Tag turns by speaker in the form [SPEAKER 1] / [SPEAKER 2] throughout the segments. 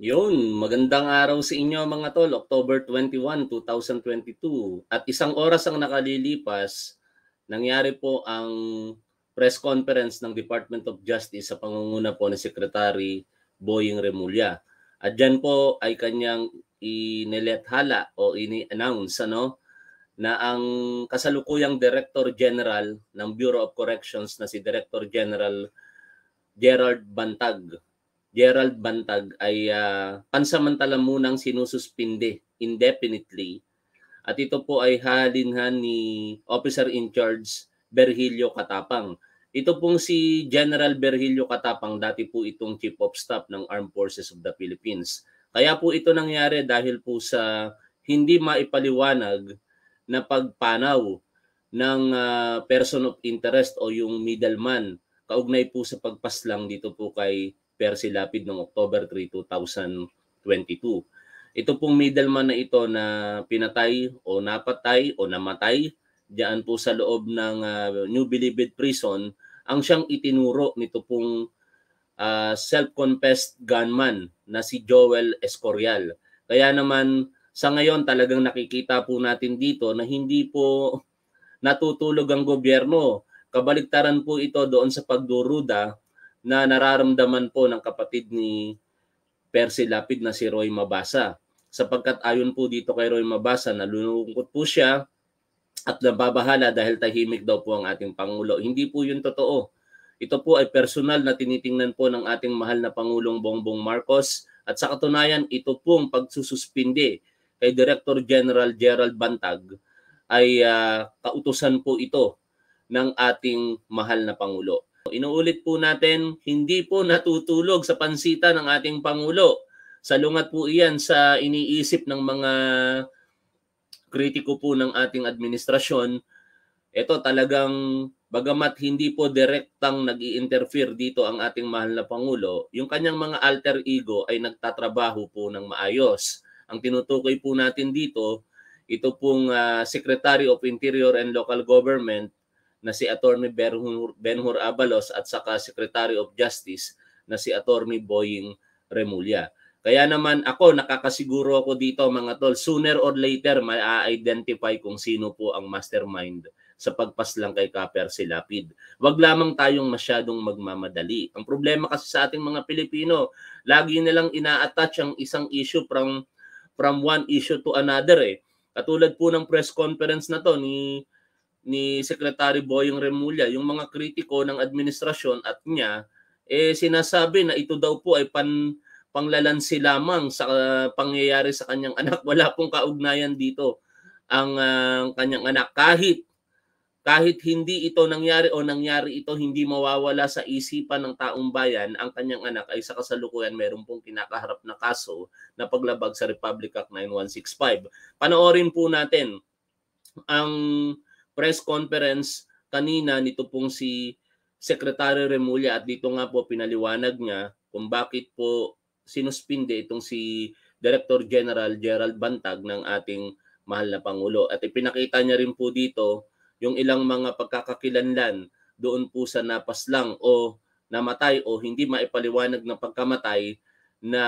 [SPEAKER 1] Yun, magandang araw sa inyo mga tol, October 21, 2022. At isang oras ang nakalilipas, nangyari po ang press conference ng Department of Justice sa pangunguna po ni Secretary Boying Remulla. At dyan po ay kanyang inilethala o ini-announce ano, na ang kasalukuyang Director General ng Bureau of Corrections na si Director General Gerald Bantag Gerald Bantag ay uh, pansamantala munang sinususpinde indefinitely at ito po ay halinhan ni Officer in Charge Berhilio Katapang. Ito pong si General Berhilio Katapang, dati po itong Chief of Staff ng Armed Forces of the Philippines. Kaya po ito nangyari dahil po sa hindi maipaliwanag na pagpanaw ng uh, person of interest o yung middleman kaugnay po sa pagpaslang dito po kay Percy Lapid noong October 3, 2022. Ito pong middleman na ito na pinatay o napatay o namatay diyan po sa loob ng uh, New Bilibid Prison ang siyang itinuro nito pong uh, self-confessed gunman na si Joel Escorial. Kaya naman sa ngayon talagang nakikita po natin dito na hindi po natutulog ang gobyerno. Kabaligtaran po ito doon sa pagduruda na nararamdaman po ng kapatid ni Percy Lapid na si Roy Mabasa. Sapagkat ayon po dito kay Roy Mabasa, nalulungkot po siya at nababahala dahil tahimik daw po ang ating Pangulo. Hindi po yun totoo. Ito po ay personal na tinitingnan po ng ating mahal na Pangulong Bongbong Marcos at sa katunayan ito pong pagsususpindi kay Director General Gerald Bantag ay uh, kautusan po ito ng ating mahal na Pangulo. Inuulit po natin, hindi po natutulog sa pansita ng ating Pangulo. Salungat po iyan sa iniisip ng mga kritiko po ng ating administrasyon. Ito talagang bagamat hindi po direktang nag interfere dito ang ating mahal na Pangulo, yung kanyang mga alter ego ay nagtatrabaho po ng maayos. Ang tinutukoy po natin dito, ito pong uh, Secretary of Interior and Local Government na si Attorney Benhur, Abalos at saka Secretary of Justice na si Attorney Boying Remulla. Kaya naman ako, nakakasiguro ako dito mga tol, sooner or later ma-identify kung sino po ang mastermind sa pagpaslang kay Kaper si Lapid. Huwag lamang tayong masyadong magmamadali. Ang problema kasi sa ating mga Pilipino, lagi nilang ina-attach ang isang issue from, from one issue to another eh. Katulad po ng press conference na to ni ni Secretary Boyong Remulla, yung mga kritiko ng administrasyon at niya, eh sinasabi na ito daw po ay pan panglalansi lamang sa uh, pangyayari sa kanyang anak. Wala pong kaugnayan dito ang uh, kanyang anak. Kahit kahit hindi ito nangyari o nangyari ito, hindi mawawala sa isipan ng taong bayan, ang kanyang anak ay sa kasalukuyan meron pong kinakaharap na kaso na paglabag sa Republic Act 9165. Panoorin po natin ang press conference kanina nito pong si Secretary Remulla at dito nga po pinaliwanag niya kung bakit po sinuspinde itong si Director General Gerald Bantag ng ating mahal na Pangulo. At ipinakita niya rin po dito yung ilang mga pagkakakilanlan doon po sa napaslang o namatay o hindi maipaliwanag ng pagkamatay na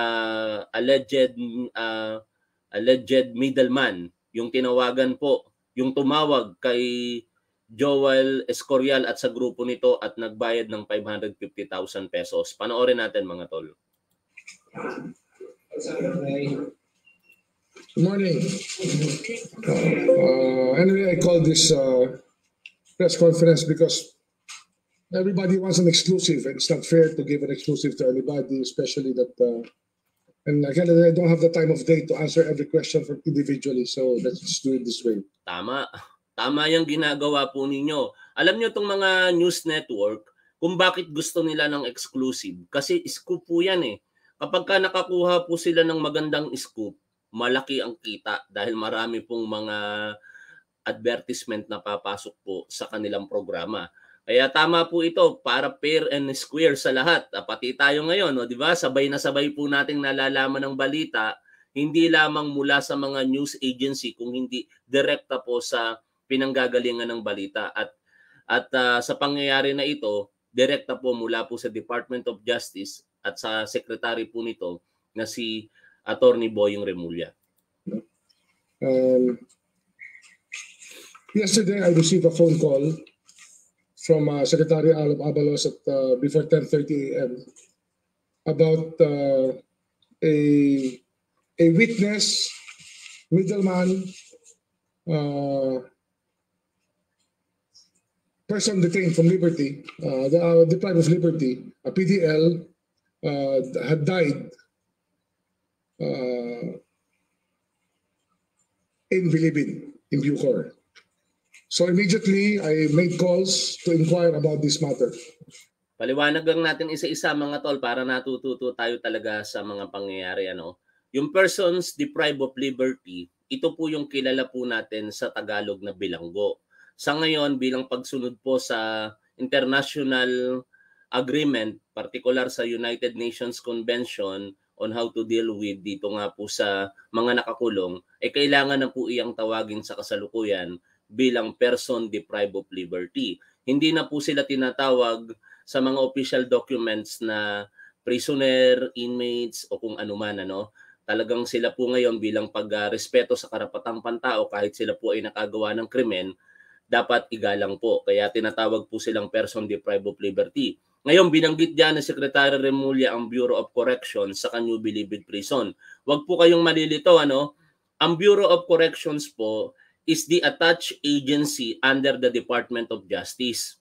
[SPEAKER 1] alleged uh, alleged middleman yung tinawagan po yung tumawag kay Joel Escorial at sa grupo nito at nagbayad ng 550,000 pesos. Panoorin natin mga tol.
[SPEAKER 2] Good morning. Uh, anyway, I call this uh, press conference because everybody wants an exclusive and it's not fair to give an exclusive to anybody, especially that uh, And again, I don't have the time of day to answer every question from individually. So let's just do it this way.
[SPEAKER 1] Tama. Tama yung ginagawa po ninyo. Alam niyo itong mga news network, kung bakit gusto nila ng exclusive. Kasi scoop po yan eh. Kapag ka nakakuha po sila ng magandang scoop, malaki ang kita dahil marami pong mga advertisement na papasok po sa kanilang programa. Kaya tama po ito para fair and square sa lahat. Ah, pati tayo ngayon, no, 'di ba? Sabay na sabay po nating nalalaman ng balita hindi lamang mula sa mga news agency kung hindi direkta po sa pinanggagalingan ng balita at at uh, sa pangyayari na ito, direkta po mula po sa Department of Justice at sa secretary po nito na si Attorney Boyong Remulla.
[SPEAKER 2] Um, yesterday, I received a phone call from uh, Secretary Alam Abalos at uh, before 10:30 a.m. about uh, a a witness, middleman, uh, person detained from liberty, uh, the, uh, deprived of liberty, a PDL, uh, had died uh, in Bilibid, in Bucor. So immediately, I made calls to inquire about this matter.
[SPEAKER 1] Paliwanag lang natin isa-isa mga tol para natututo tayo talaga sa mga pangyayari. Ano? Yung persons deprived of liberty, ito po yung kilala po natin sa Tagalog na bilanggo. Sa ngayon, bilang pagsunod po sa international agreement, particular sa United Nations Convention on how to deal with dito nga po sa mga nakakulong, eh kailangan na po iyang tawagin sa kasalukuyan bilang person deprived of liberty. Hindi na po sila tinatawag sa mga official documents na prisoner, inmates o kung ano man ano. Talagang sila po ngayon bilang pagrespeto sa karapatang pantao kahit sila po ay nakagawa ng krimen, dapat igalang po. Kaya tinatawag po silang person deprived of liberty. Ngayon, binanggit dyan ni Secretary Remulla ang Bureau of Corrections sa Canyu Bilibid Prison. Huwag po kayong malilito, ano? Ang Bureau of Corrections po is the attached agency under the Department of Justice.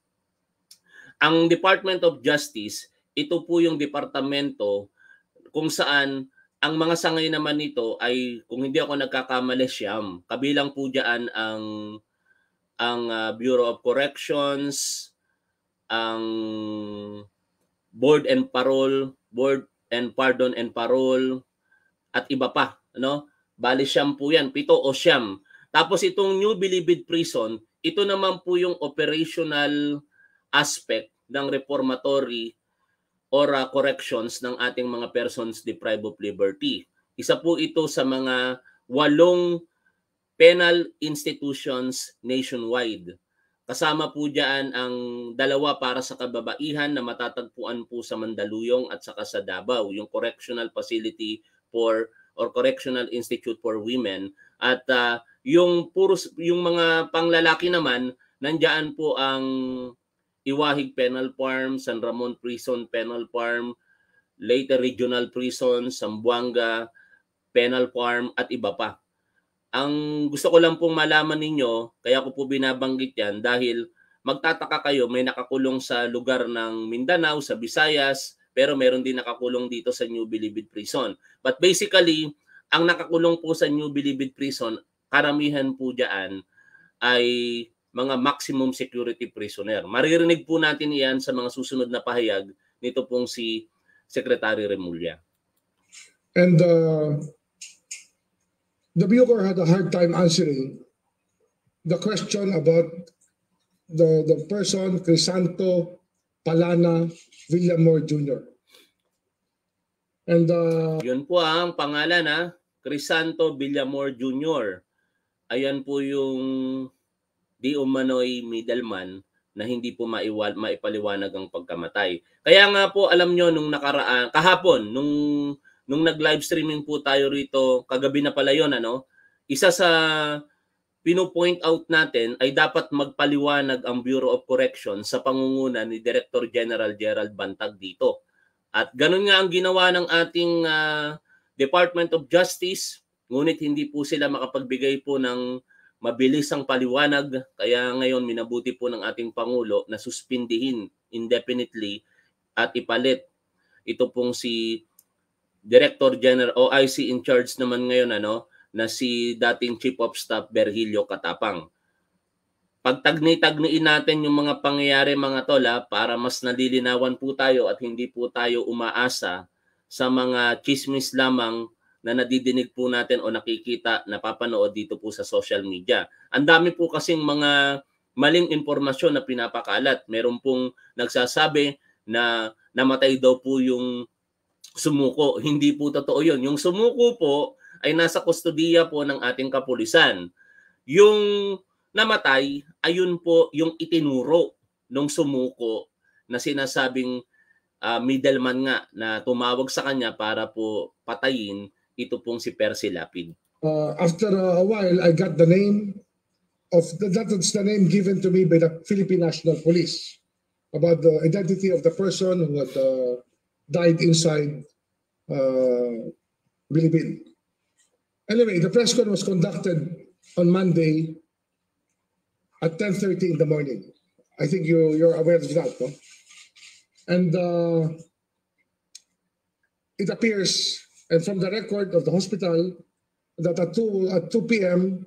[SPEAKER 1] Ang Department of Justice, ito po yung departamento kung saan ang mga sangay naman nito ay kung hindi ako nagkakamali siyam. Kabilang po diyan ang ang uh, Bureau of Corrections, ang Board and Parole, Board and Pardon and Parole at iba pa, ano? Bali siyam po 'yan, pito o siyam tapos itong New Bilibid Prison, ito naman po yung operational aspect ng reformatory or uh, corrections ng ating mga persons deprived of liberty. Isa po ito sa mga walong penal institutions nationwide. Kasama po diyan ang dalawa para sa kababaihan na matatagpuan po sa Mandaluyong at saka sa Davao, yung Correctional Facility for or Correctional Institute for Women at uh, yung puro yung mga panglalaki naman, nandiyan po ang Iwahig Penal Farm, San Ramon Prison Penal Farm, later Regional Prison, Sambuanga Penal Farm at iba pa. Ang gusto ko lang pong malaman ninyo, kaya ko po binabanggit yan dahil magtataka kayo, may nakakulong sa lugar ng Mindanao, sa Visayas, pero meron din nakakulong dito sa New Bilibid Prison. But basically, ang nakakulong po sa New Bilibid Prison karamihan po diyan ay mga maximum security prisoner. Maririnig po natin iyan sa mga susunod na pahayag nito pong si Secretary Remulla.
[SPEAKER 2] And uh, the Bucor had a hard time answering the question about the, the person, Crisanto Palana Villamor Jr.
[SPEAKER 1] And uh, yun po ang pangalan ha, Crisanto Villamor Jr ayan po yung di umano'y middleman na hindi po maiwal, maipaliwanag ang pagkamatay. Kaya nga po alam nyo nung nakaraan, kahapon, nung, nung nag-live streaming po tayo rito, kagabi na pala yon ano, isa sa pino-point out natin ay dapat magpaliwanag ang Bureau of Corrections sa pangunguna ni Director General Gerald Bantag dito. At ganun nga ang ginawa ng ating uh, Department of Justice Ngunit hindi po sila makapagbigay po ng mabilisang paliwanag. Kaya ngayon minabuti po ng ating Pangulo na suspindihin indefinitely at ipalit ito pong si Director General OIC in charge naman ngayon ano na si dating Chief of Staff Berhilio Katapang. Pagtagni-tagniin natin yung mga pangyayari mga tola para mas nalilinawan po tayo at hindi po tayo umaasa sa mga chismis lamang na nadidinig po natin o nakikita, napapanood dito po sa social media. Ang dami po kasing mga maling impormasyon na pinapakalat. Meron pong nagsasabi na namatay daw po yung sumuko. Hindi po totoo yun. Yung sumuko po ay nasa kustodiya po ng ating kapulisan. Yung namatay, ayun po yung itinuro nung sumuko na sinasabing ah, middleman nga na tumawag sa kanya para po patayin ito pong si Percy Lapid.
[SPEAKER 2] Uh, after a while, I got the name of the, that's the name given to me by the Philippine National Police about the identity of the person who had uh, died inside uh, Bilibid. Anyway, the press con was conducted on Monday at 10.30 in the morning. I think you, you're aware of that, no? And uh, it appears, and from the record of the hospital, that at 2, at 2 p.m.,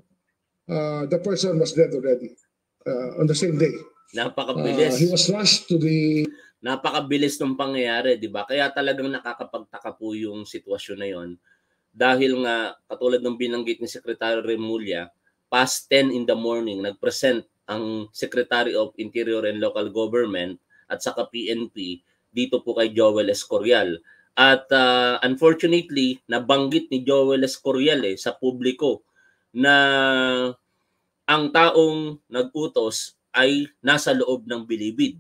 [SPEAKER 2] uh, the person was dead already uh, on the same day. Uh,
[SPEAKER 1] Napakabilis.
[SPEAKER 2] he was rushed to the
[SPEAKER 1] napakabilis ng pangyayari, 'di ba? Kaya talagang nakakapagtaka po yung sitwasyon na 'yon. Dahil nga katulad ng binanggit ni Secretary Remulla, past 10 in the morning nagpresent ang Secretary of Interior and Local Government at saka PNP dito po kay Joel Escorial. At uh, unfortunately, nabanggit ni Joel Escorial eh, sa publiko na ang taong nag-utos ay nasa loob ng bilibid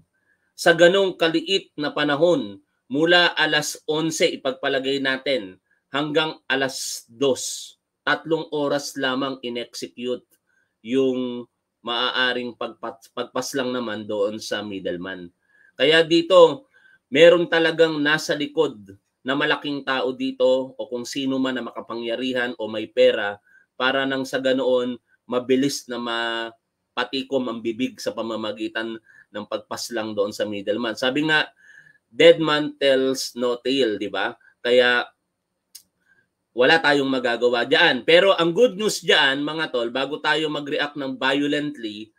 [SPEAKER 1] sa ganong kaliit na panahon mula alas 11 ipagpalagay natin hanggang alas 2 tatlong oras lamang in-execute yung maaaring pagpas, pagpas lang naman doon sa middleman. Kaya dito, meron talagang nasa likod na malaking tao dito o kung sino man na makapangyarihan o may pera para nang sa ganoon mabilis na mapatikom ang bibig sa pamamagitan ng pagpaslang doon sa middleman. Sabi nga, dead man tells no tale, di ba? Kaya wala tayong magagawa diyan. Pero ang good news diyan, mga tol, bago tayo mag-react ng violently,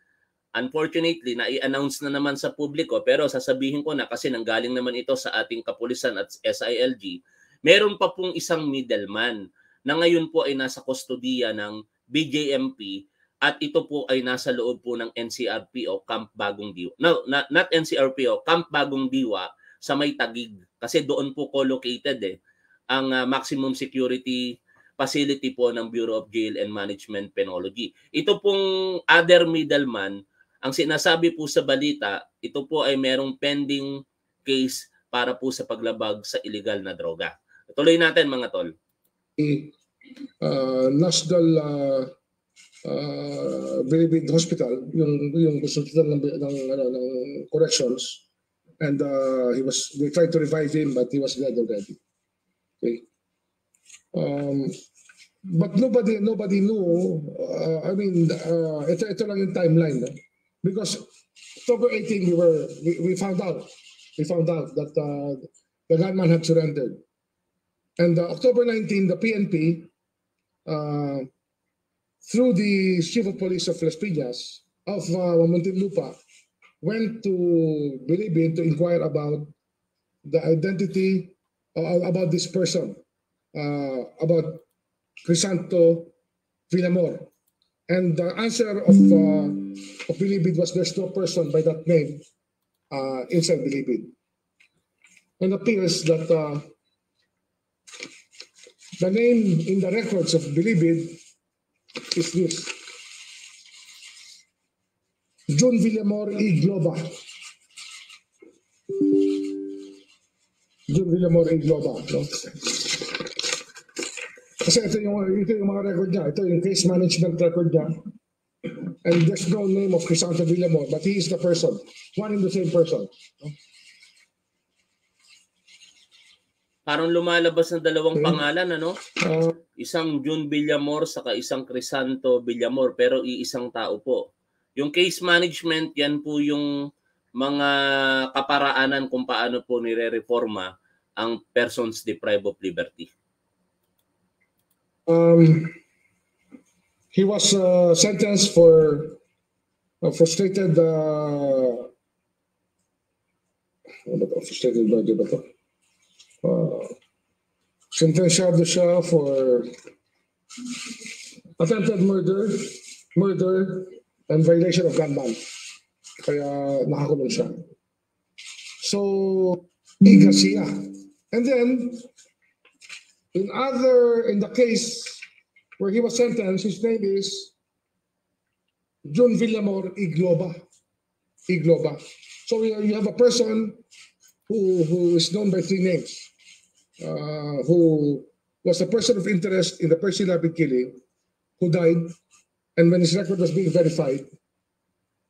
[SPEAKER 1] unfortunately, na-i-announce na naman sa publiko, pero sasabihin ko na kasi nanggaling naman ito sa ating kapulisan at SILG, meron pa pong isang middleman na ngayon po ay nasa kustodiya ng BJMP at ito po ay nasa loob po ng NCRP Camp Bagong Diwa. No, not, not NCRP Camp Bagong Diwa sa may Tagig kasi doon po co-located eh ang uh, maximum security facility po ng Bureau of Jail and Management Penology. Ito pong other middleman, ang sinasabi po sa balita, ito po ay merong pending case para po sa paglabag sa illegal na droga. Tuloy natin mga tol.
[SPEAKER 2] Uh, National uh, uh, very big hospital, yung yung hospital ng, ng, ano, ng corrections, and uh, he was they tried to revive him, but he was dead already. Okay. Um, but nobody nobody knew. Uh, I mean, uh, ito ito lang yung timeline, no? Because October 18 we were we, we found out we found out that uh, the gunman had surrendered, and uh, October 19 the PNP. Uh, through the chief of police of Las Piñas, of uh, Muntinlupa, went to Bilibid to inquire about the identity uh, about this person, uh, about Crisanto Villamor. And the answer of, uh, of Bilibid was there's no person by that name uh, inside Bilibid. And appears that uh, the name in the records of Bilibid is this. John Villamor E. Globa. John Villamor E. Globa. No? Kasi ito yung, ito yung mga record niya. Ito yung case management record niya. And there's no name of Crisanto Villamor, but he is the person. One and the same person.
[SPEAKER 1] Parang lumalabas ng dalawang
[SPEAKER 2] Okay.
[SPEAKER 1] pangalan, ano?
[SPEAKER 2] Uh,
[SPEAKER 1] Isang June Villamor saka isang Crisanto Villamor pero iisang tao po. Yung case management, yan po yung mga kaparaanan kung paano po nire-reforma ang persons deprived of liberty.
[SPEAKER 2] Um, he was uh, sentenced for uh, frustrated uh, ano ba frustrated murder ba to? Uh, sentensyado for attempted murder, murder, and violation of gun ban. Kaya nakakulong siya. So, E. Garcia. And then, in other, in the case where he was sentenced, his name is Jun Villamor Igloba. Igloba. So you you have a person who, who is known by three names, uh, who was a person of interest in the Percy Lapid killing, who died, and when his record was being verified,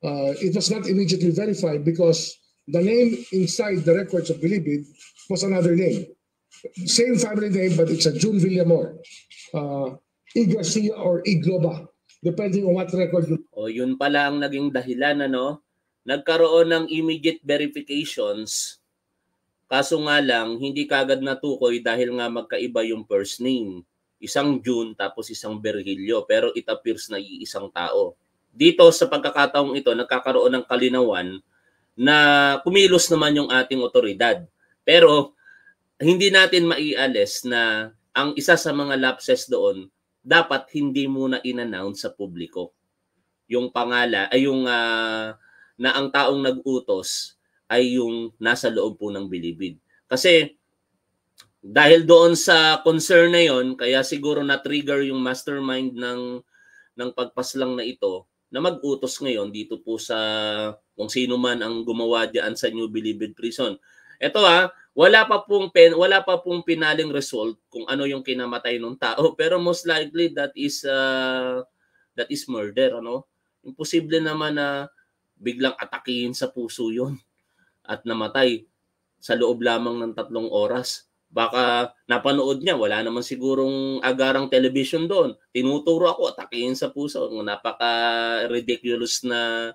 [SPEAKER 2] uh, it was not immediately verified because the name inside the records of Bilibid was another name. Same family name, but it's a June Villamor. Uh, Garcia or Globa, depending on what record you
[SPEAKER 1] O yun pala ang naging dahilan ano, nagkaroon ng immediate verifications. Kaso nga lang hindi kagad natukoy dahil nga magkaiba yung first name. Isang June tapos isang Virgilio pero it appears na iisang tao. Dito sa pagkakataong ito nagkakaroon ng kalinawan na kumilos naman yung ating otoridad. Pero hindi natin maialis na ang isa sa mga lapses doon dapat hindi muna in-announce sa publiko yung pangala ay yung ah, na ang taong nag-utos ay yung nasa loob po ng bilibid. Kasi dahil doon sa concern na yon, kaya siguro na-trigger yung mastermind ng ng pagpaslang na ito na mag-utos ngayon dito po sa kung sino man ang gumawa diyan sa New Bilibid Prison. Ito ah, wala pa pong pen, wala pa pong pinaling result kung ano yung kinamatay ng tao. Pero most likely that is uh, that is murder ano? Imposible naman na biglang atakihin sa puso yon at namatay sa loob lamang ng tatlong oras. Baka napanood niya wala naman sigurong agarang television doon. Tinuturo ako atakihin sa puso. Napaka ridiculous na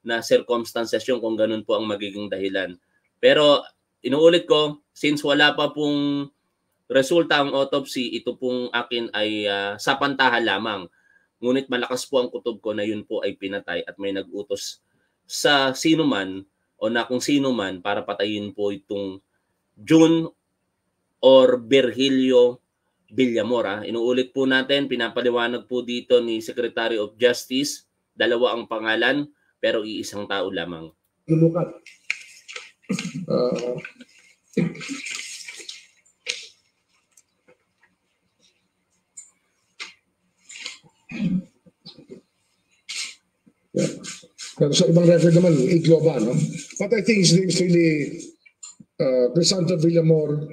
[SPEAKER 1] na circumstances yun kung ganun po ang magiging dahilan. Pero inuulit ko, since wala pa pong resulta ang autopsy, ito pong akin ay uh, sa pantahan lamang. Ngunit malakas po ang kutob ko na yun po ay pinatay at may nag-utos sa sino man o na kung sino man para patayin po itong June or Virgilio Villamora. Inuulit po natin, pinapaliwanag po dito ni Secretary of Justice, dalawa ang pangalan pero iisang tao lamang.
[SPEAKER 2] lulukat. Uh, yeah. Sa ibang record naman, Igloba, no? But I think is really uh, Crisanto Villamor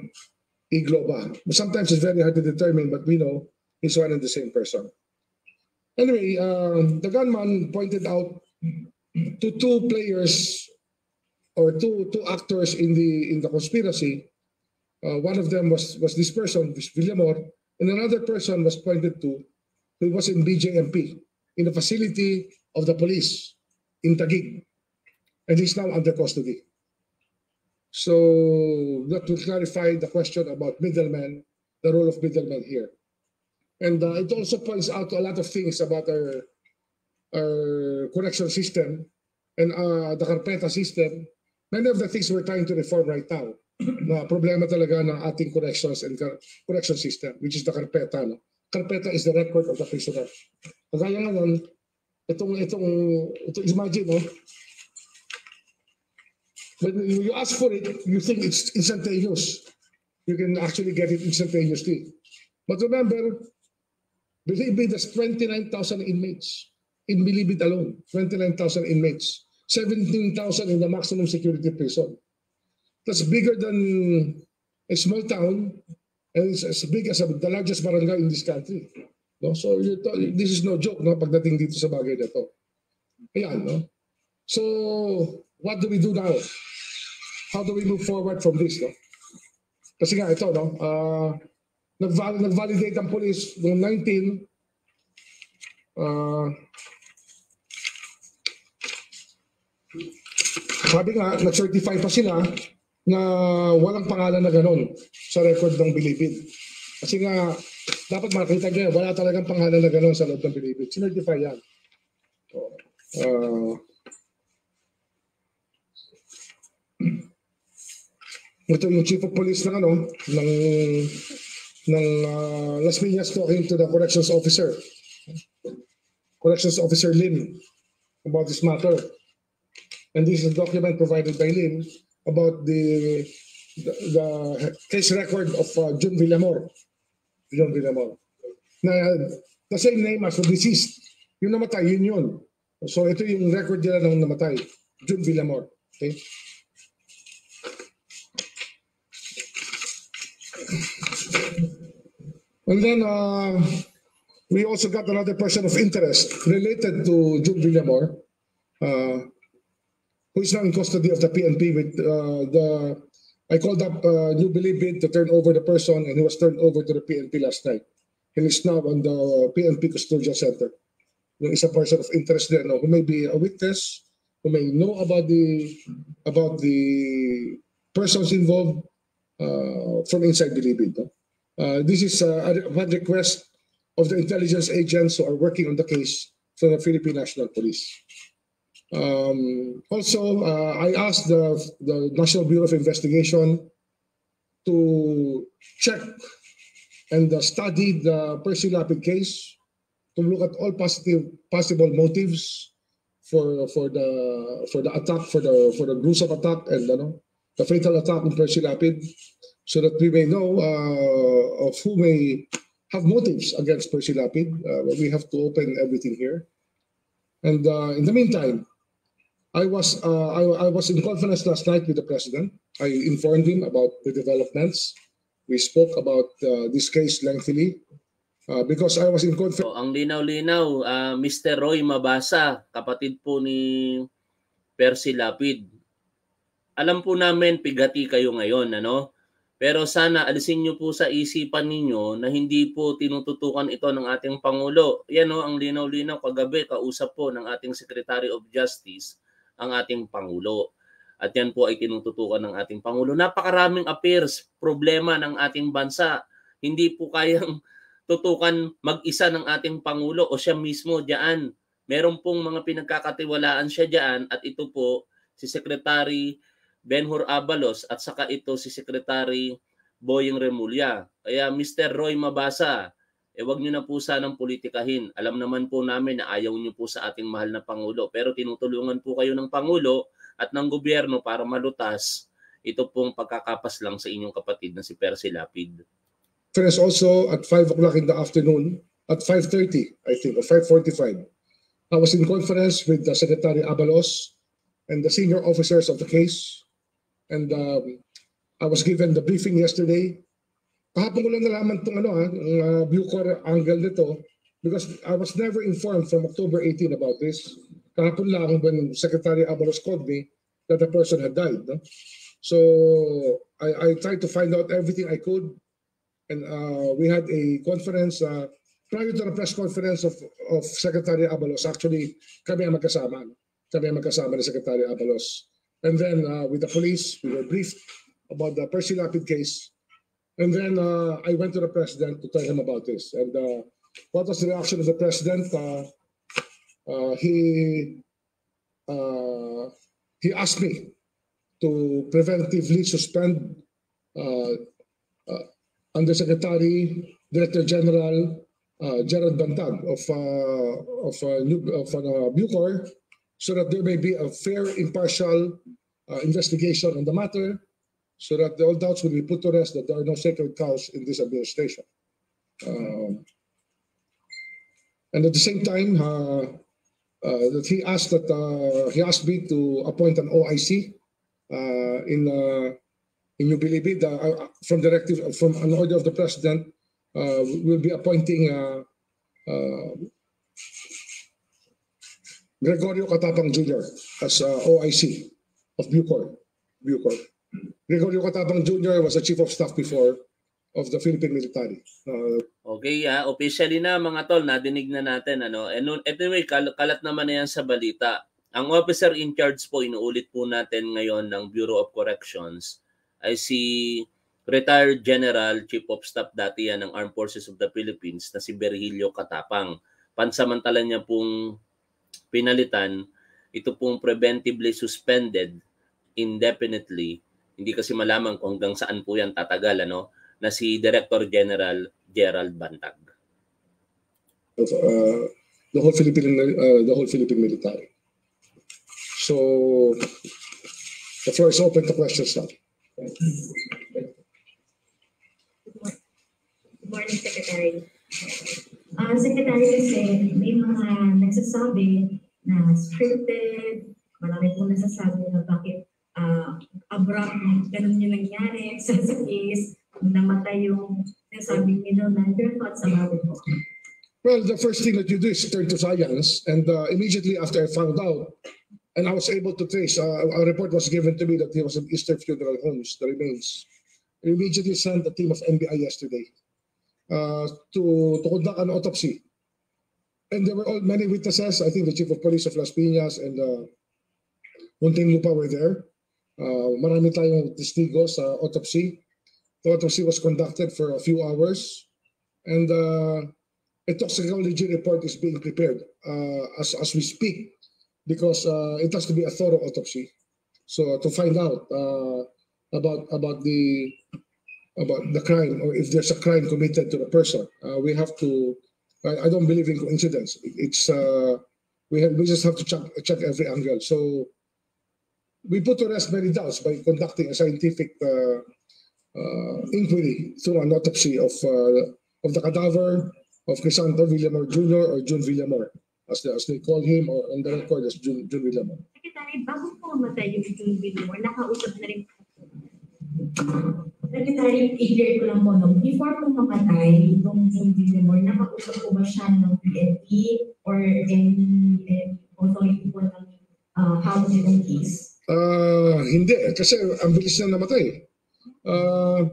[SPEAKER 2] Igloba. Sometimes it's very hard to determine, but we know he's one and the same person. Anyway, um, the gunman pointed out to two players or two two actors in the in the conspiracy. Uh, one of them was was this person, Villamor, and another person was pointed to who was in BJMP in the facility of the police in Taguig, and he's now under custody. So that will clarify the question about middlemen, the role of middlemen here. And uh, it also points out a lot of things about our, our correction system and uh, the carpeta system. Many of the things we're trying to reform right now, na problema talaga ng ating corrections and cor- correction system, which is the carpeta. No? Carpeta is the record of the prisoner. Kagaya nga nun, itong, itong, ito, imagine, no? when you ask for it, you think it's instantaneous. You can actually get it instantaneously. But remember, Bilibid has 29,000 inmates. In Bilibid alone, 29,000 inmates. 17,000 in the maximum security prison. That's bigger than a small town and it's as big as the largest barangay in this country. No? So you this is no joke no, pagdating dito sa bagay na to. Ayan, no? So, what do we do now? How do we move forward from this, no? Kasi nga ito, no? Uh, nag-val- nag-validate ang police noong 19 uh, sabi nga, nag-certify pa sila na walang pangalan na ganun sa record ng Bilibid. Kasi nga, dapat makita nyo yan, wala talagang pangalan na ganun sa loob ng Bilibid. Sinertify yan. Uh, ito yung chief of police ng ano, ng ng uh, Las Piñas talking to the corrections officer. Corrections officer Lim about this matter and this is a document provided by Lim about the the, the case record of uh, John Villamor. John Villamor. Na the same name as the deceased. Yung namatay, yun yun. So ito yung record nila nung namatay. John Villamor. Okay? And then uh, we also got another person of interest related to Jude Villamor. Uh, who is now in custody of the PNP with uh, the, I called up uh, New bid to turn over the person and he was turned over to the PNP last night. He is now on the PNP Custodial Center. Yung isa person of interest there, no, who may be a witness, who may know about the about the persons involved uh, from inside Bilibid. No? Uh, this is uh, upon request of the intelligence agents who are working on the case from the Philippine National Police. Um, also, uh, I asked the, the National Bureau of Investigation to check and uh, study the Percy Lapid case to look at all positive possible motives for for the for the attack for the for the gruesome attack and ano, the fatal attack on Percy Lapid so that we may know uh, of who may have motives against Percy Lapid. Uh, we have to open everything here. And uh, in the meantime, I was uh, I, I was in conference last night with the president. I informed him about the developments. We spoke about uh, this case lengthily uh, because I was in conference.
[SPEAKER 1] So, ang linaw-linaw, uh, Mr. Roy Mabasa, kapatid po ni Percy Lapid. Alam po namin pigati kayo ngayon, ano? Pero sana alisin niyo po sa isipan ninyo na hindi po tinututukan ito ng ating Pangulo. Yan o, ang linaw-linaw kagabi, kausap po ng ating Secretary of Justice ang ating Pangulo. At yan po ay tinututukan ng ating Pangulo. Napakaraming affairs, problema ng ating bansa. Hindi po kayang tutukan mag-isa ng ating Pangulo o siya mismo diyan. Meron pong mga pinagkakatiwalaan siya diyan at ito po si Secretary Benhur Abalos at saka ito si Secretary Boying Remulla. Kaya Mr. Roy Mabasa, eh wag niyo na po sanang politikahin. Alam naman po namin na ayaw niyo po sa ating mahal na Pangulo. Pero tinutulungan po kayo ng Pangulo at ng gobyerno para malutas ito pong pagkakapas lang sa inyong kapatid na si Percy Lapid.
[SPEAKER 2] Conference also at 5 o'clock in the afternoon, at 5.30, I think, or 5.45. I was in conference with the Secretary Abalos and the senior officers of the case. And um, I was given the briefing yesterday. Kahapon ko lang nalaman itong ano, ang uh, Bucor angle nito because I was never informed from October 18 about this. Kahapon lang when Secretary Abalos called me that the person had died. No? So I, I tried to find out everything I could and uh, we had a conference uh, prior to the press conference of, of Secretary Abalos. Actually, kami ang magkasama. No? Kami ang magkasama ni Secretary Abalos. And then uh, with the police, we were briefed about the Percy Lapid case. And then uh, I went to the president to tell him about this. And uh, what was the reaction of the president? Uh, uh, he uh, he asked me to preventively suspend uh, Undersecretary, Director General Gerald Bantag of of of Bucor, so that there may be a fair, impartial investigation on the matter, so that all doubts will be put to rest that there are no sacred cows in this administration. Um, and at the same time, uh, uh, that he asked that uh, he asked me to appoint an OIC uh, in uh, in New Bilibid uh, from directive from an order of the president. We'll be appointing Gregorio Katapang Jr. as OIC of Bucor. Bucor. Gregorio Katapang Jr. was the chief of staff before of the Philippine military. Uh,
[SPEAKER 1] Okay, ah, officially na mga tol, nadinig na natin ano. And nun- anyway, kal- kalat naman na yan sa balita. Ang officer in charge po inuulit po natin ngayon ng Bureau of Corrections ay si retired General Chief of Staff dati yan ng Armed Forces of the Philippines na si Virgilio Katapang. Pansamantala niya pong pinalitan, ito pong preventively suspended indefinitely. Hindi kasi malaman kung hanggang saan po yan tatagal ano na si Director General Gerald Bantag.
[SPEAKER 2] of uh, the whole Philippine uh, the whole Philippine military. So the floor is open to questions now.
[SPEAKER 3] Good morning, Secretary. Ah, Secretary, kasi may mga nagsasabi na scripted, marami po nagsasabi na bakit ah, abrupt, ganun yung nangyari sa case, namatay yung Kasabing middleman, your thoughts about it?
[SPEAKER 2] Well, the first thing that you do is turn to science, and uh, immediately after I found out, and I was able to trace, uh, a report was given to me that he was in Eastern Funeral Homes, the remains. I immediately sent a team of NBI yesterday uh, to, to conduct an autopsy. And there were all, many witnesses. I think the chief of police of Las Piñas and uh, Muntinlupa were there. Uh, marami tayong testigo sa autopsy. The autopsy was conducted for a few hours. And uh, a toxicology report is being prepared uh, as, as we speak because uh, it has to be a thorough autopsy. So to find out uh, about about the about the crime or if there's a crime committed to the person, uh, we have to. I, I don't believe in coincidence. It- It's uh, we have, we just have to check check every angle. So we put to rest many doubts by conducting a scientific uh, uh, inquiry through an autopsy of uh, of the cadaver of Crisanto Villamor Jr. or June Villamor, as they, as they call him or on the record as June, June Villamor.
[SPEAKER 3] Secretary, bago po yung June Villamor, nakausap na rin Secretary, i-clear ko lang po, no? before po mamatay itong June Villamor, nakausap po ba siya ng PNP or any, any authority po ng uh, house itong case?
[SPEAKER 2] Ah, hindi, kasi ang bilis na namatay. Ah,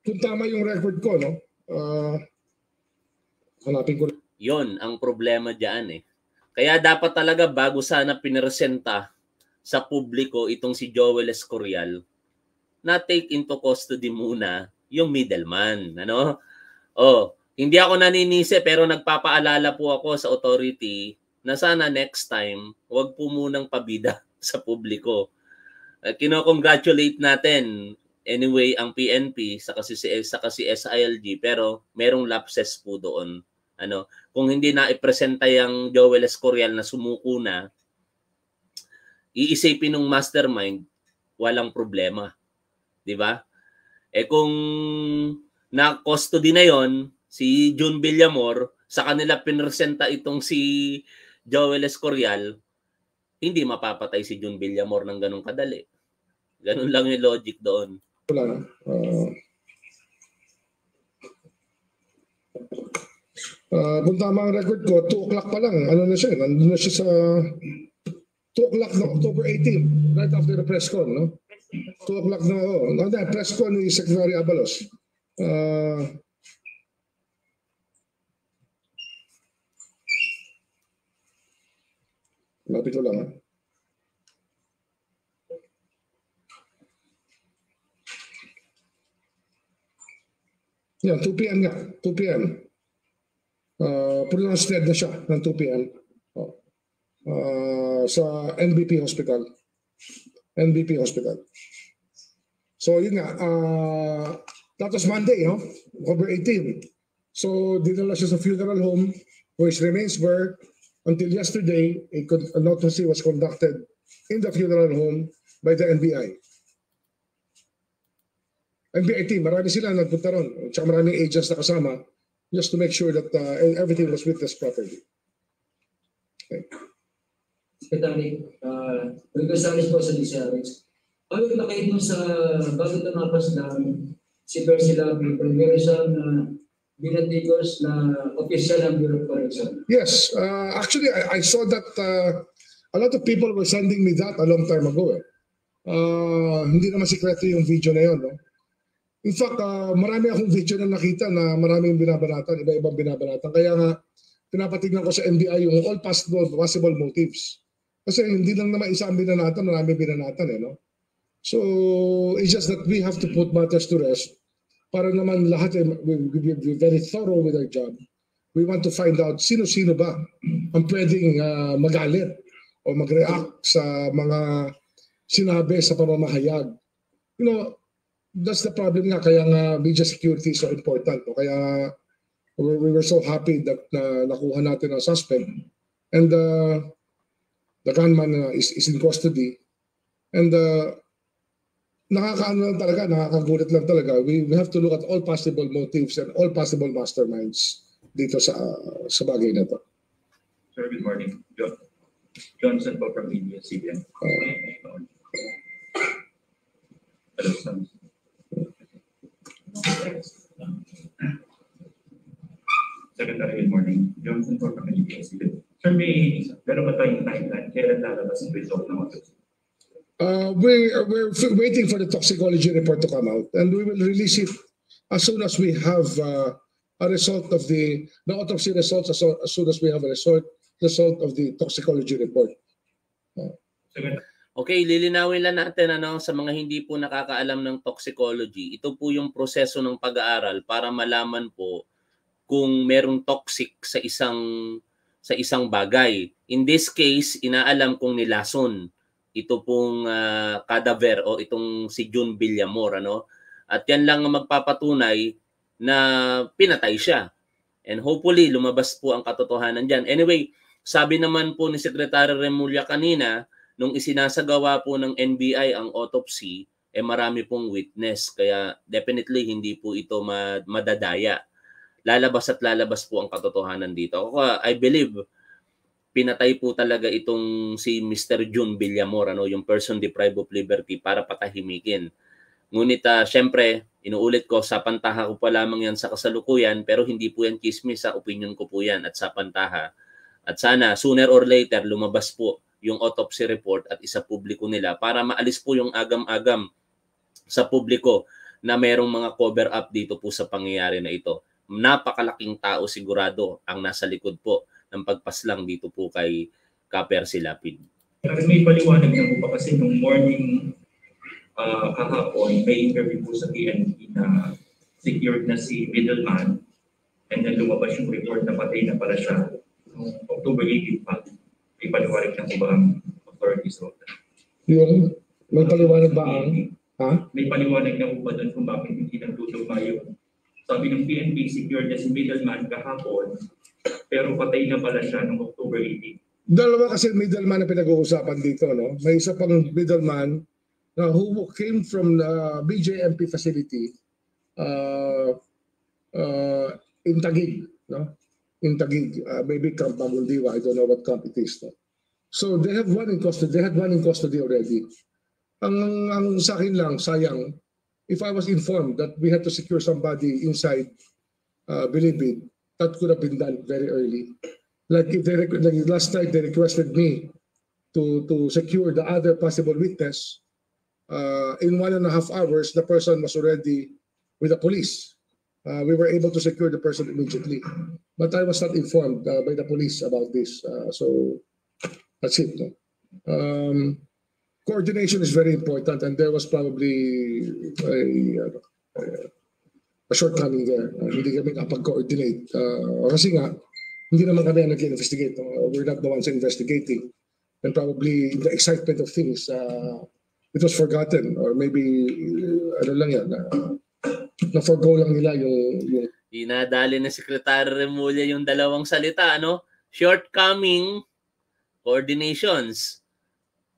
[SPEAKER 2] kung tama yung record ko, no? Ah, hanapin ko.
[SPEAKER 1] Yon ang problema diyan eh. Kaya dapat talaga bago sana pinresenta sa publiko itong si Joel Escorial na take into custody muna yung middleman, ano? Oh, hindi ako naninisi pero nagpapaalala po ako sa authority na sana next time wag po munang pabida sa publiko. Uh, kino-congratulate natin anyway ang PNP sa kasi sa kasi SILG pero merong lapses po doon. Ano, kung hindi na ipresenta yung Joel Escorial na sumuko na, iisipin ng mastermind, walang problema. 'Di ba? Eh kung na custody na yon si June Villamor, sa kanila pinresenta itong si Joel Escorial, hindi mapapatay si June Villamor ng ganun kadali. Ganun lang yung logic doon.
[SPEAKER 2] Wala na. Ah, ah, kung tama ang record ko, 2 o'clock pa lang. Ano na siya? Nandun na siya sa 2 o'clock na October 18, right after the press con, no? 2 o'clock na, oh. No, na, press con ni Secretary Abalos. Ah, Lapit ko lang, ha? Yan, 2 p.m. nga. 2 p.m. Uh, pronounced na siya ng 2 p.m. Oh. Uh, sa NBP Hospital. NBP Hospital. So yun nga, uh, that was Monday, no? October 18. So dinala siya sa funeral home where his remains were until yesterday, a, an autopsy was conducted in the funeral home by the NBI. NBI team, marami sila nagpunta ron. Tsaka maraming agents na kasama just to make sure that uh, everything was witnessed properly.
[SPEAKER 4] Secretary, uh, regresalis po sa DCRH. Ano yung nakita mo sa bago tumapas ng si Percy Labi, primero sa na binatigos na official ng Bureau of Correction?
[SPEAKER 2] Yes, uh, actually, I, I saw that uh, a lot of people were sending me that a long time ago. Eh. Uh, hindi naman sikreto yung video na yun. No? In fact, uh, marami akong video na nakita na maraming binabanatan, iba-ibang binabanatan. Kaya nga, pinapatignan ko sa NBI yung all possible motives. Kasi hindi lang naman isa ang binanatan, marami binanatan eh, no? So, it's just that we have to put matters to rest para naman lahat we, we, we, very thorough with our job. We want to find out sino-sino ba ang pwedeng uh, magalit o mag-react sa mga sinabi sa pamamahayag. You know, that's the problem nga kaya nga media security is so important. No? Kaya we, we were so happy that na nakuha natin ang suspect and uh, the gunman uh, is, is in custody and uh, nakakaano lang talaga, nakakagulat lang talaga. We, we have to look at all possible motives and all possible masterminds dito sa sa bagay na to.
[SPEAKER 5] Sir, good morning. Jo- Johnson po from ABS-CBN. Hello, sir. Secretary, good morning. Johnson for from ABS-CBN. Sir, may meron ba tayong timeline? Kailan lalabas ang result ng autopsy?
[SPEAKER 2] Uh, we, we're f- waiting for the toxicology report to come out and we will release it as soon as we have uh, a result of the, the autopsy results, as, as soon as we have a result, result of the toxicology report.
[SPEAKER 5] Secretary,
[SPEAKER 1] Okay, lilinawin lang natin ano sa mga hindi po nakakaalam ng toxicology. Ito po yung proseso ng pag-aaral para malaman po kung merong toxic sa isang sa isang bagay. In this case, inaalam kung nilason ito pong ah, cadaver o itong si June Villamor ano. At yan lang ang magpapatunay na pinatay siya. And hopefully lumabas po ang katotohanan diyan. Anyway, sabi naman po ni Secretary Remulla kanina, nung isinasagawa po ng NBI ang autopsy, eh marami pong witness. Kaya definitely hindi po ito ma- madadaya. Lalabas at lalabas po ang katotohanan dito. Ah, I believe, pinatay po talaga itong si Mr. June Villamor, ano, yung person deprived of liberty para patahimikin. Ngunit ah, syempre, inuulit ko, sa pantaha ko pa lamang yan sa kasalukuyan, pero hindi po yan chismis, sa opinion ko po yan at sa pantaha. At sana, sooner or later, lumabas po yung autopsy report at isa publiko nila para maalis po yung agam-agam sa publiko na merong mga cover up dito po sa pangyayari na ito. Napakalaking tao sigurado ang nasa likod po ng pagpaslang dito po kay Kaper Silapid.
[SPEAKER 5] Pero may paliwanag na po ba kasi nung morning ah, kahapon, may interview po sa PNP na secured na si middleman and then lumabas yung report na patay na pala siya noong October 18 pa. May paliwanag na po ba ang authorities of that?
[SPEAKER 2] Yung, may paliwanag ba ang, ha?
[SPEAKER 5] May paliwanag na po ba doon kung bakit hindi nagtutugma yun? Sabi ng PNP, secured na si middleman kahapon, pero patay na pala siya noong October 18.
[SPEAKER 2] Dalawa kasi middleman na pinag-uusapan dito, no? May isa pang middleman na who came from the BJMP facility uh, uh, in Taguig, no? In Taguig, uh, maybe Camp Mamundiwa, I don't know what camp it is, no? So they have one in custody, they had one in custody already. Ang, ang sa akin lang, sayang, if I was informed that we had to secure somebody inside uh, Bilibid, that could have been done very early. Like if they like last night they requested me to to secure the other possible witness uh, in one and a half hours the person was already with the police. Uh, we were able to secure the person immediately. But i was not informed uh, by the police about this uh, so that's it no? um, coordination is very important and there was probably a, a, a shortcoming there uh, hindi kami nakapag-coordinate uh, kasi nga hindi naman kami ang nag-investigate. Uh, we're not the ones investigating. And probably the excitement of things, uh, it was forgotten or maybe uh, ano lang yan, uh, na-forgo lang nila yung, yung
[SPEAKER 1] Dinadali na Secretary Remulla yung dalawang salita, ano? Shortcoming, coordinations,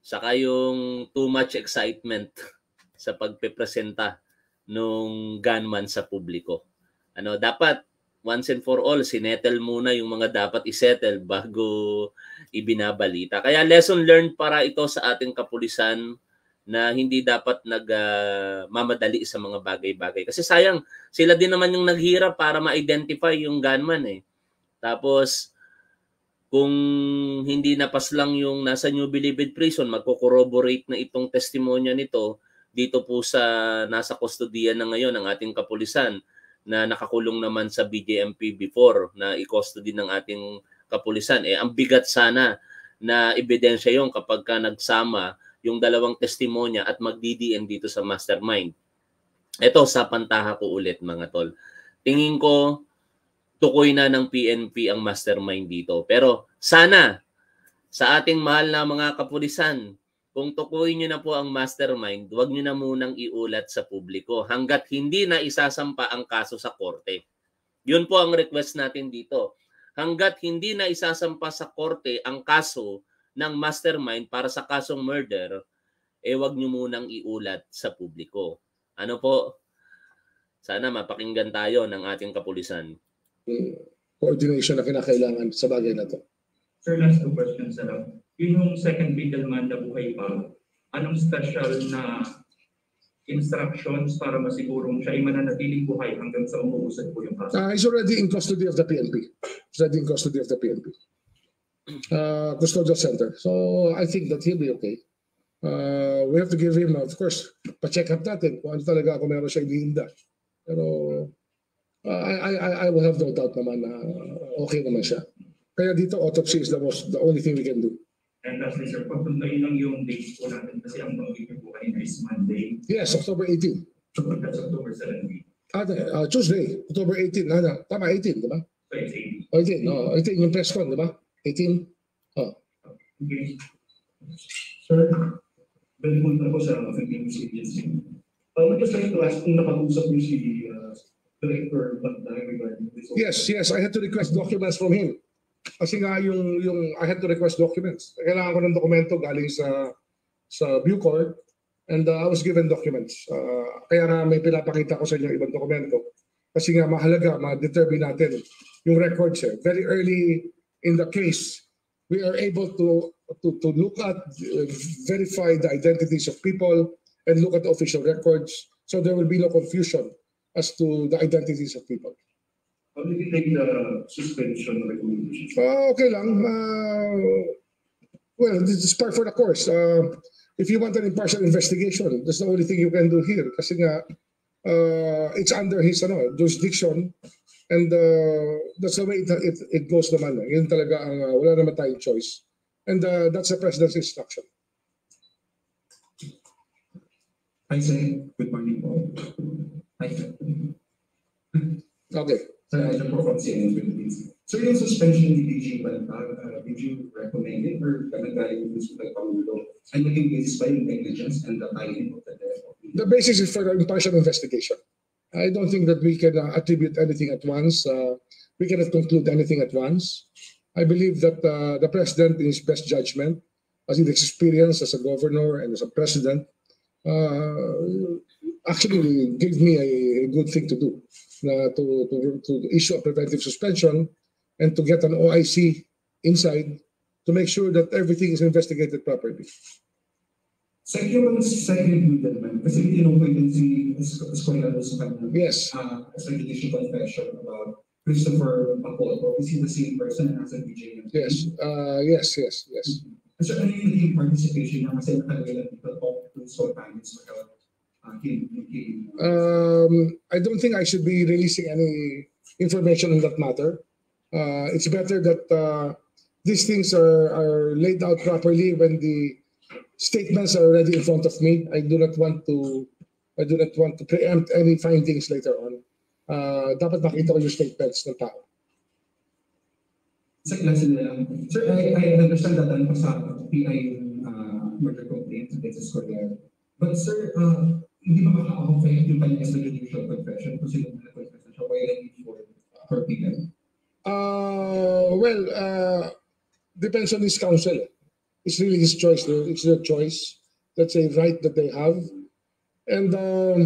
[SPEAKER 1] saka yung too much excitement sa pagpepresenta nung gunman sa publiko. Ano, dapat once and for all, sinettle muna yung mga dapat isettle bago ibinabalita. Kaya lesson learned para ito sa ating kapulisan na hindi dapat nagmamadali sa mga bagay-bagay. Kasi sayang, sila din naman yung naghirap para ma-identify yung gunman eh. Tapos, kung hindi napas lang yung nasa New Bilibid Prison, magko-corroborate na itong testimonya nito dito po sa nasa kustodiya na ngayon ng ating kapulisan na nakakulong naman sa BJMP before na i-custody ng ating kapulisan. Eh, ang bigat sana na ebidensya yon kapag ka nagsama yung dalawang testimonya at magdidiin dito sa mastermind. Ito, sa pantaha ko ulit mga tol. Tingin ko, tukoy na ng PNP ang mastermind dito. Pero sana, sa ating mahal na mga kapulisan, kung tukuyin nyo na po ang mastermind, huwag nyo na munang iulat sa publiko hanggat hindi na isasampa ang kaso sa korte. Yun po ang request natin dito. Hanggat hindi na isasampa sa korte ang kaso ng mastermind para sa kasong murder, eh wag nyo munang iulat sa publiko. Ano po? Sana mapakinggan tayo ng ating kapulisan.
[SPEAKER 2] coordination na kinakailangan sa bagay na to.
[SPEAKER 5] Sir, last two questions na lang. Yun yung second middleman na buhay pa, anong special na instructions para masigurong siya ay mananatiling buhay hanggang sa umuusad po yung kaso?
[SPEAKER 2] Uh, he's already in custody of the PNP. He's already in custody of the PNP. Uh, custodial center. So I think that he'll be okay. Uh, we have to give him, of course, pa-check up natin kung ano talaga kung meron siya iniinda. Pero I, I- I will have no doubt naman na okay naman siya. Kaya dito, autopsy is the, most, the only thing we can do.
[SPEAKER 5] And lastly, sir, papuntayin lang yung dates po natin kasi ang niyo po kanina is Monday.
[SPEAKER 2] Yes, October 18.
[SPEAKER 5] So that's October 17.
[SPEAKER 2] Ah, uh, Tuesday, October 18. Ano, tama, 18, di ba?
[SPEAKER 5] So it's 80.
[SPEAKER 2] Oh, 18, no, 18 yung press con, di ba? 18.
[SPEAKER 5] Okay.
[SPEAKER 6] Sir, dahil punta ko sa Philippine Agency. I would just like to ask kung nakag-usap niyo si uh, Director Bagday regarding this.
[SPEAKER 2] Yes, yes, I had to request documents from him. Kasi nga yung yung I had to request documents. Kailangan ko ng dokumento galing sa sa Bucor and uh, I was given documents. Uh, kaya nga may pinapakita ko sa inyo ibang dokumento. Kasi nga mahalaga ma-determine natin yung records eh. Very early in the case, we are able to to to look at uh, verify the identities of people and look at official records so there will be no confusion as to the identities of people.
[SPEAKER 6] How did you take the suspension recommendation?
[SPEAKER 2] Ah, okay lang. Uh, well, this is part for the course. Uh, if you want an impartial investigation, that's the only thing you can do here. Kasi nga, uh, it's under his ano, jurisdiction. And uh, that's the way it, it, it goes naman. eh. Yun talaga ang uh, wala naman tayong choice. And uh, that's the president's instruction.
[SPEAKER 6] Hi, sir. Good morning po. Hi.
[SPEAKER 2] Okay.
[SPEAKER 6] I just from CNN Philippines. So yung suspension ni DG Bantag, uh, did you recommend it or kanagaling yung sa Pangulo? And naging basis ba yung negligence and the timing of the death the
[SPEAKER 2] basis is for the impartial investigation. I don't think that we can uh, attribute anything at once. Uh, we cannot conclude anything at once. I believe that uh, the president, in his best judgment, as his experience as a governor and as a president, uh, actually gave me a, a good thing to do, uh, to, to, to issue a preventive suspension and to get an OIC inside to make sure that everything is investigated properly.
[SPEAKER 6] Second, second middleman, kasi tinong ko din si Escoriado sa kanya.
[SPEAKER 2] Yes.
[SPEAKER 6] uh, as a judicial confession about Christopher Pacoto. Is he the same person as a DJ?
[SPEAKER 2] Yes, uh, yes, yes, yes.
[SPEAKER 6] So ano yung naging participation niya kasi nakagalan dito without uh, him, him,
[SPEAKER 2] Um, I don't think I should be releasing any information on that matter. Uh, it's better that uh, these things are, are laid out properly when the statements are already in front of me. I do not want to I do not want to preempt any findings later on. Uh, dapat makita ko yung statements ng tao.
[SPEAKER 6] Sa klase na lang. Sir, I, I understand that ano sa PI uh, murder complaint against Escoriado. But sir, uh, hindi ba maka-affect yung kanya sa judicial confession kung sino na confession siya while for, for PI?
[SPEAKER 2] Uh, well, uh, depends on his counsel. It's really his choice. though. It's their choice. That's a right that they have. And um,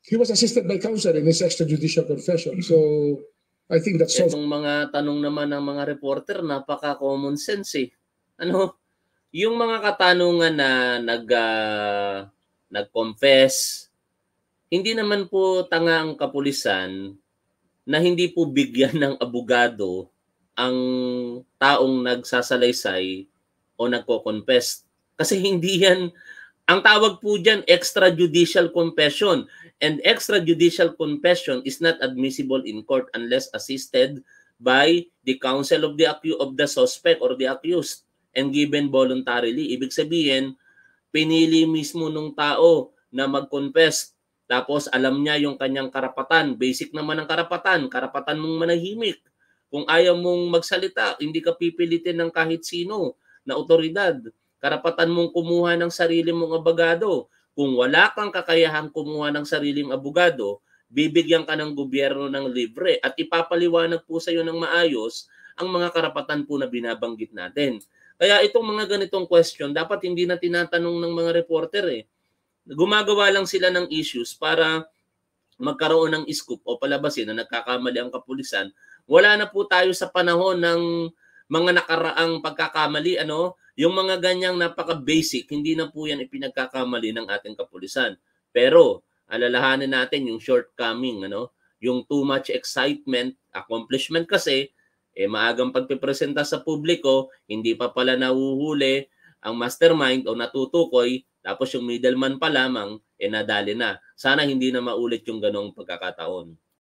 [SPEAKER 2] he was assisted by counsel in his extrajudicial confession. So I think that's solves
[SPEAKER 1] Itong mga tanong naman ng mga reporter, napaka-common sense eh. Ano, yung mga katanungan na nag, ah, nag-confess, hindi naman po tanga ang kapulisan na hindi po bigyan ng abogado ang taong nagsasalaysay o nagko-confess. Kasi hindi yan, ang tawag po dyan, extrajudicial confession. And extrajudicial confession is not admissible in court unless assisted by the counsel of the of the suspect or the accused and given voluntarily. Ibig sabihin, pinili mismo nung tao na mag-confess. Tapos alam niya yung kanyang karapatan. Basic naman ang karapatan. Karapatan mong manahimik. Kung ayaw mong magsalita, hindi ka pipilitin ng kahit sino na otoridad. Karapatan mong kumuha ng sarili mong abogado. Kung wala kang kakayahang kumuha ng sariling abogado, bibigyan ka ng gobyerno ng libre at ipapaliwanag po sa iyo ng maayos ang mga karapatan po na binabanggit natin. Kaya itong mga ganitong question, dapat hindi na tinatanong ng mga reporter eh. Gumagawa lang sila ng issues para magkaroon ng scoop o palabasin na nagkakamali ang kapulisan. Wala na po tayo sa panahon ng mga nakaraang pagkakamali, ano, yung mga ganyang napaka-basic, hindi na po yan ipinagkakamali ng ating kapulisan. Pero, alalahanin natin yung shortcoming, ano, yung too much excitement, accomplishment kasi, eh, maagang pagpipresenta sa publiko, hindi pa pala nahuhuli ang mastermind o natutukoy, tapos yung middleman pa lamang, eh nadali na. Sana hindi na maulit yung ganong pagkakataon.